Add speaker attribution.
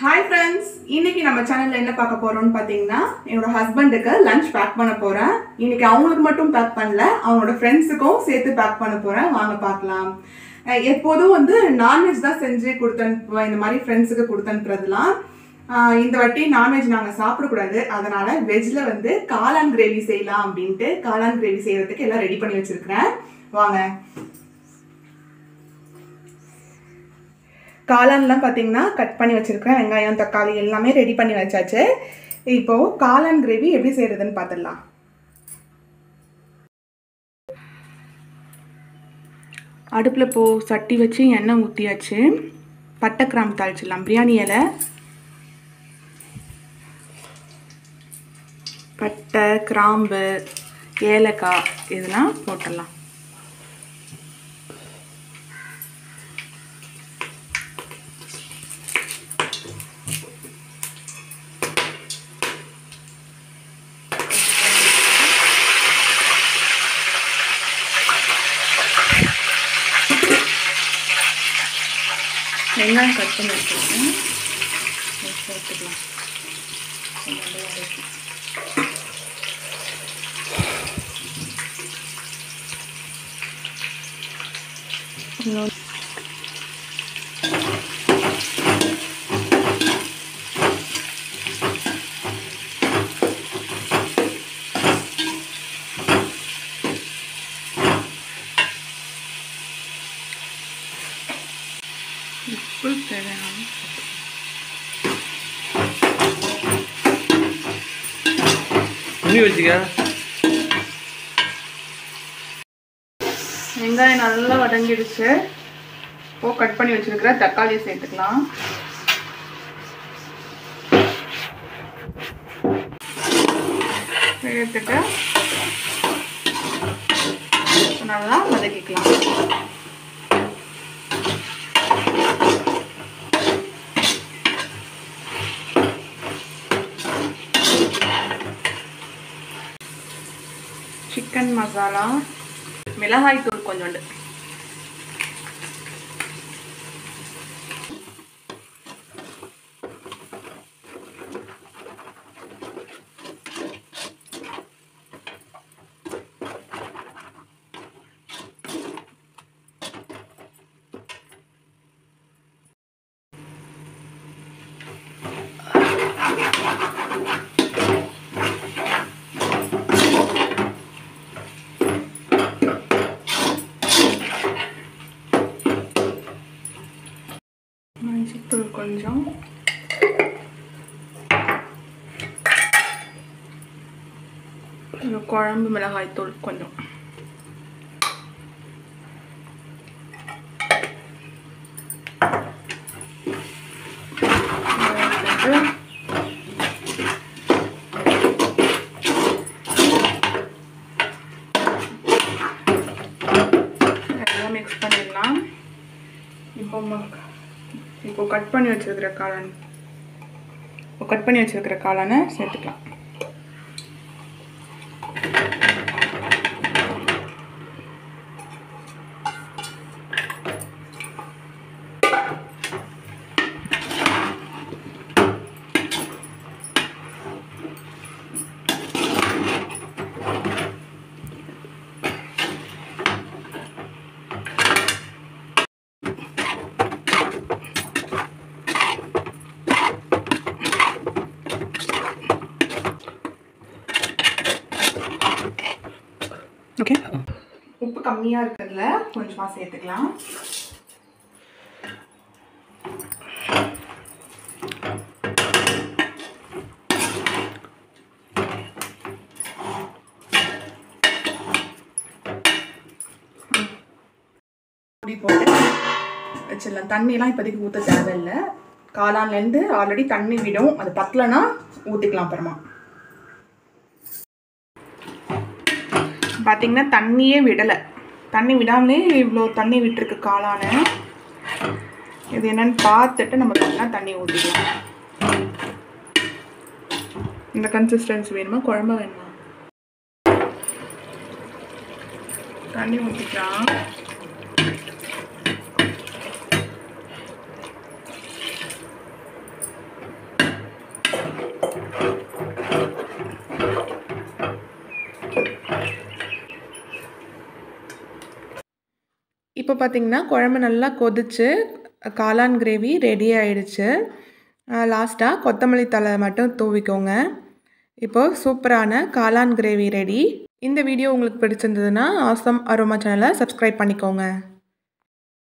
Speaker 1: Hi friends இன்னைக்கு நம்ம சேனல்ல என்ன பார்க்க போறோம்னு பார்த்தீங்கன்னா என்னோட ஹஸ்பண்டுக்கு லஞ்ச் பேக் பண்ண போறேன். இன்னைக்கு அவங்களுக்கு மட்டும் பேக் பண்ணல அவங்களோட ஃப்ரெண்ட்ஸுக்கும் சேர்த்து பேக் பண்ண போறேன். வாங்க பார்க்கலாம். எப்போதும் வந்து நான்வெஜ் தான் செஞ்சு கொடுத்தனுப்புவேன் இந்த மாதிரி ஃப்ரெண்ட்ஸுக்கு கொடுத்தனுப்புறதுலாம். இந்த வாட்டி நான்வெஜ் நாங்கள் சாப்பிடக்கூடாது. அதனால வெஜ்ல வந்து காளான் கிரேவி செய்யலாம் அப்படின்ட்டு காளான் கிரேவி செய்யறதுக்கு எல்லாம் ரெடி பண்ணி வச்சிருக்கிறேன். வாங்க. காளான்லாம் பார்த்தீங்கன்னா கட் பண்ணி வச்சுருக்கேன் வெங்காயம் தக்காளி எல்லாமே ரெடி பண்ணி வச்சாச்சு. இப்போது காளான் கிரேவி எப்படி செய்கிறதுன்னு பார்த்துடலாம் அடுப்பில் இப்போ சட்டி வச்சு எண்ணெய் ஊற்றியாச்சு பட்டை கிராம்பு தாளிச்சிடலாம். பிரியாணி இலை. பட்டை கிராம்பு ஏலக்காய் இதெல்லாம் போட்டுடலாம். வெங்காயம் கட் பண்ணி வச்சுருக்கேன். போட்டுக்கலாம் இன்னொன்று உப்பு தேவையான
Speaker 2: துணி வச்சுக்க
Speaker 1: வெங்காயம் நல்லா வதங்கிடுச்சு. இப்போ கட் பண்ணி வச்சிருக்கிற தக்காளியை சேர்த்துக்கலாம். சேர்த்துட்டு நல்லா வதக்கிக்கலாம். மசாலா மிளகாய் தூள் கொஞ்சோண்டு. கொஞ்சம். குழம்பு மிளகாய் தூள் கொஞ்சம். மிக்ஸ் பண்ணிடலாம். இப்போ இப்போது இப்போ கட் பண்ணி வச்சுருக்கிற காளான் இப்போ கட் பண்ணி வச்சிருக்கிற காளானை சேர்த்துக்கலாம். ஓகே உப்பு கம்மியாக இருக்கிறதுல கொஞ்சமாக சேர்த்துக்கலாம். போட்டு வச்சிடலாம். தண்ணியெல்லாம் இப்போதைக்கு ஊற்ற தேவையில்லை. காளான்லேருந்து ஆல்ரெடி தண்ணி விடும். அது பத்தலைன்னா ஊற்றிக்கலாம் அப்புறமா. பார்த்தீங்கன்னா தண்ணியே விடலை. தண்ணி விடாமலே இவ்வளோ தண்ணி விட்டுருக்கு காளான. இது என்னன்னு பார்த்துட்டு நம்ம நல்லா தண்ணி ஊற்றிக்கலாம் இந்த கன்சிஸ்டன்சி வேணுமா? குழம்பு வேணுமா? தண்ணி ஊற்றிக்கலாம் இப்போ பார்த்தீங்கன்னா குழம்பு நல்லா கொதிச்சு காளான் கிரேவி ரெடி ஆயிடுச்சு. லாஸ்ட்டாக கொத்தமல்லி தழை மட்டும் தூவிக்கோங்க. இப்போது சூப்பரான காளான் கிரேவி ரெடி இந்த வீடியோ உங்களுக்கு பிடிச்சிருந்ததுன்னா ஆசம் அரோமா சேனலை சப்ஸ்கிரைப் பண்ணிக்கோங்க.